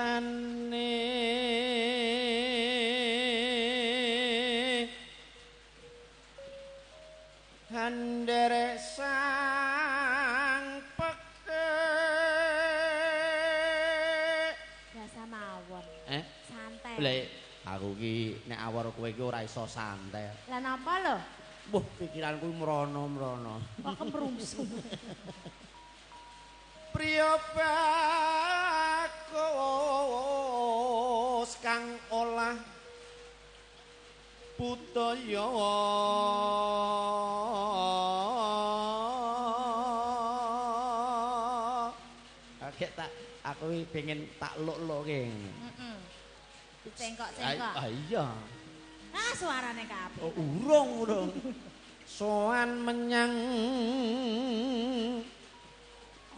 wiwitane handere sang peke Biasa mawon. eh Santai. Lek aku ki nek awor kowe ki ora iso santai. Lah napa lho? Wah, pikiranku mrono-mrono. Kok kemrungsung. Priya bagus kang olah budaya Agek tak aku iki pengen tak luk-lukke. Heeh. Dicengkok-cengkok. Ah iya. Ah suarane kabeh. Oh, urung urung. Soan menyang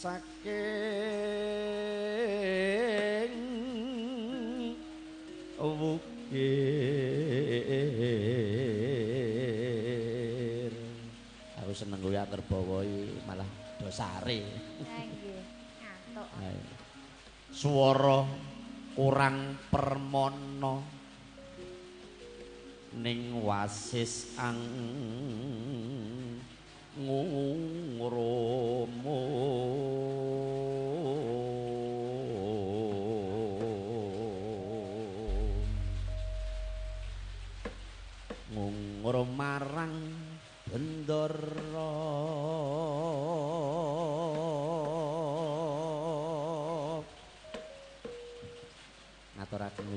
saking wukir aku seneng kuwi anger bawa iki malah dosare Ha nggih. Ngantuk. Ayo. Swara kurang permana ning wasis ang nguromo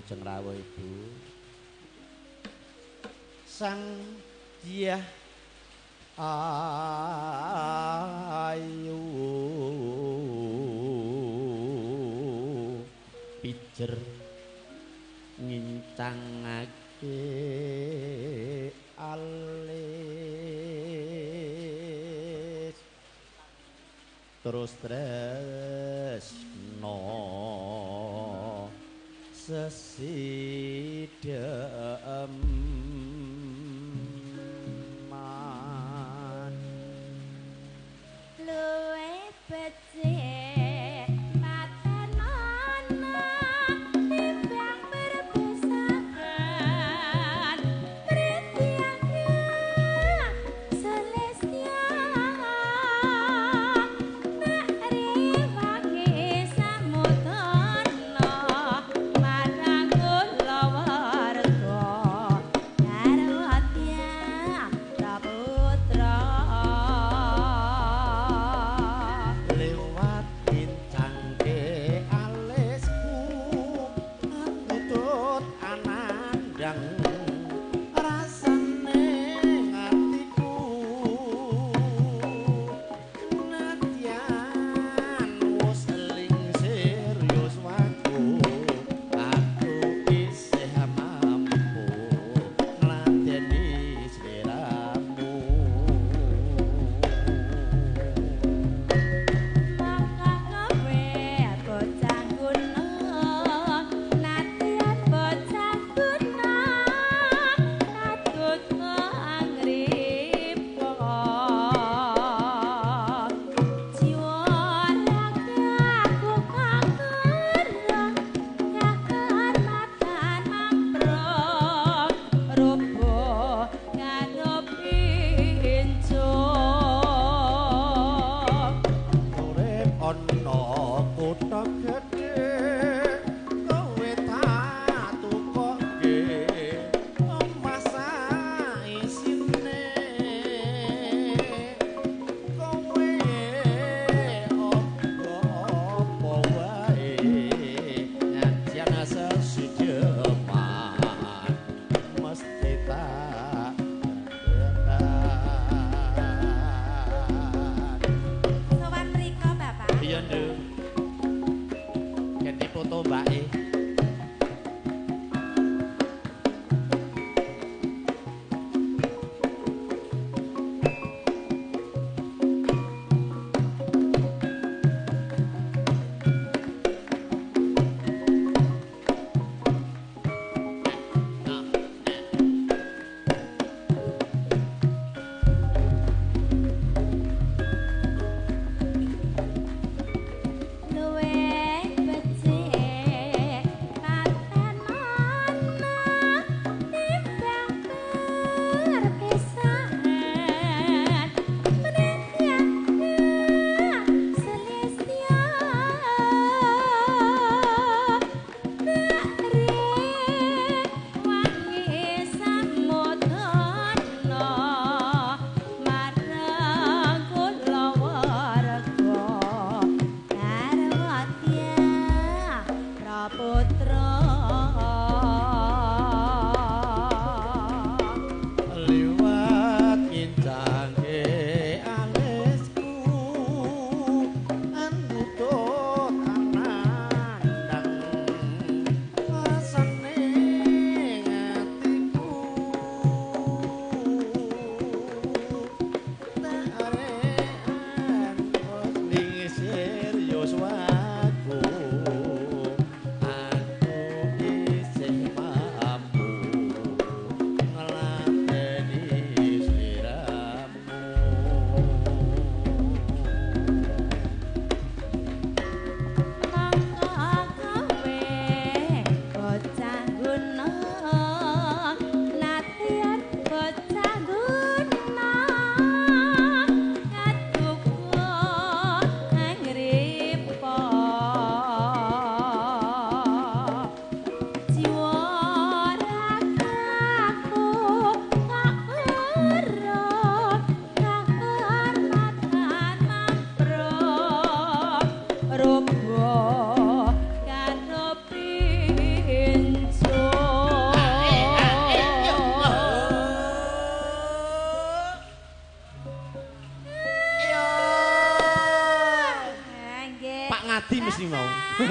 wilujeng rawuh ibu. Sang diah ayu. Pijer ngincangake alis. Terus tresno sesideman not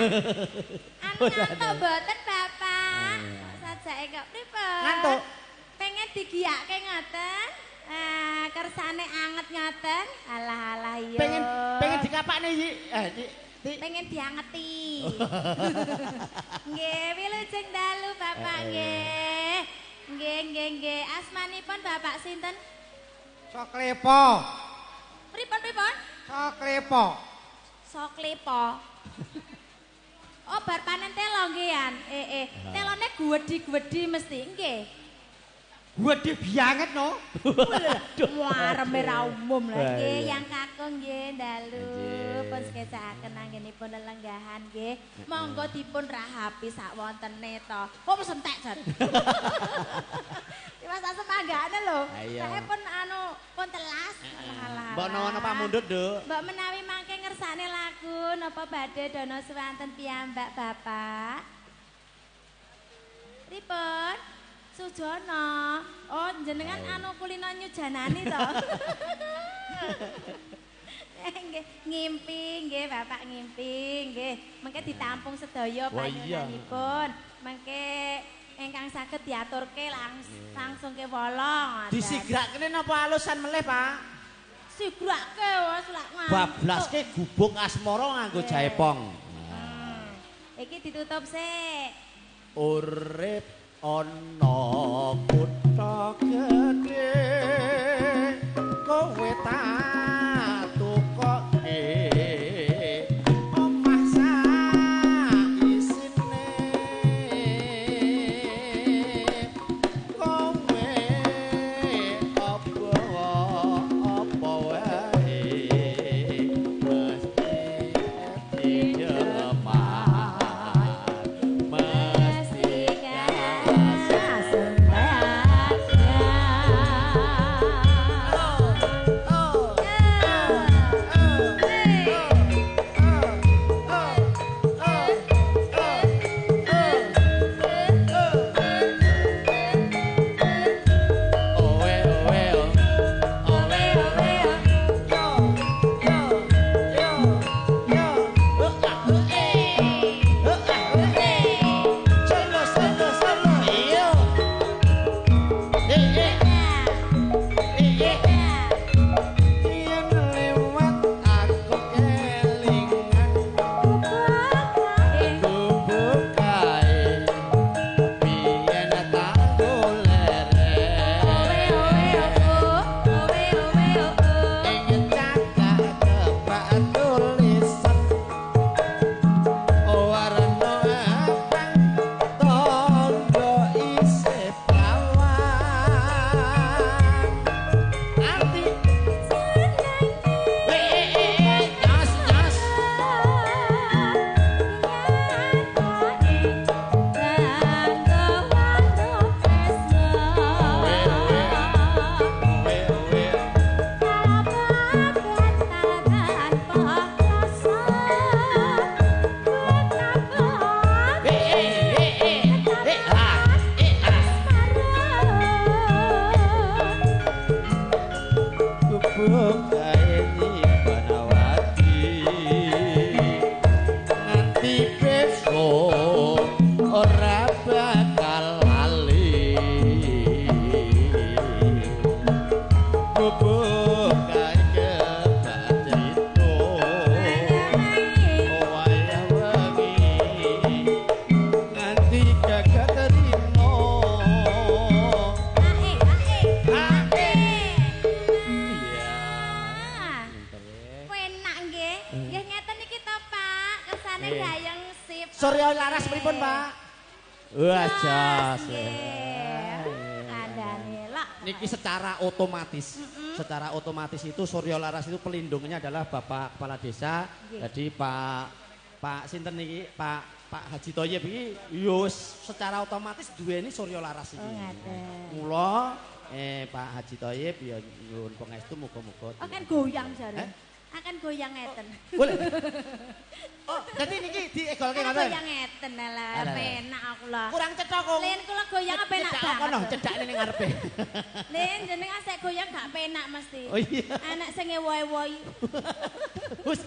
Anu ngantuk boten Bapak. Iya. Sajake kok pripun? Ngantuk? Pengen digiyake ngoten? Ah, kersane anget ngoten. Alah alah iya. Pengen pengen dikapakne iki. Eh, Dik. Dik. pengen diangeti. Nggih, wilujeng dalu Bapak Eh, eh. nggih. Nggih, nggih, nggih. Asmanipun Bapak sinten? Soklepo. Pripun pripun? Soklepo. Soklepo. Oh, bar panen telo nggih, Eh, eh. Telone gwedi-gwedi mesti nggih. Gede banget no. Wareme ra umum lah Wah, nggih, yang kakung nggih dalu. Pun sekecakaken anggenipun lelenggahan nggih. Monggo dipun rahapi sak wontene to. Kok wis entek jan. Mas asem manggane lho. Saya pun anu pun telas. Alah, Mbok nono Pak Mundut, Nduk. Mbak menawi mangke ngersane lagu napa badhe dono swanten piyambak Bapak? Pripun? Sujono. Oh, jenengan anu kulino nyujanani to. Eh, nggih, ngimpi nggih Bapak ngimpi nggih. Mengke ditampung sedaya panjenenganipun. Mengke ingkang saged diaturke langs langsung ke wolong. Disigrakne napa alusan meleh, Pak? Sigrake wis lak ngantuk. Bablaske gubuk asmara nganggo jahe pong. Hmm. Iki ditutup sik. Urip ana kutha gedhe kowe tak pripun, Pak? wah Jos, jas nggih. Kandhane lak. Niki secara otomatis, secara otomatis itu Suryo Laras itu pelindungnya adalah Bapak Kepala Desa. Nggih. Jadi Pak Pak Sinten niki Pak Pak Haji Toyib iki wis secara otomatis duweni Suryo Laras Oh, iki. ngaten. Mula eh Pak Haji Toyib ya nyuwun pangestu muga-muga. Akan goyang jare. Eh? Akan goyang ngeten. Boleh. Oh, jadi niki diegolke Akan ngoten. goyang ngeten lah, penak aku lah. Kurang cetha kok. Len kula goyang penak Cedak banget. kono, cedak ning ngarepe. Len jenengan sek goyang gak penak mesti. Oh iya. Anak sing ewoy-ewoy. Wis.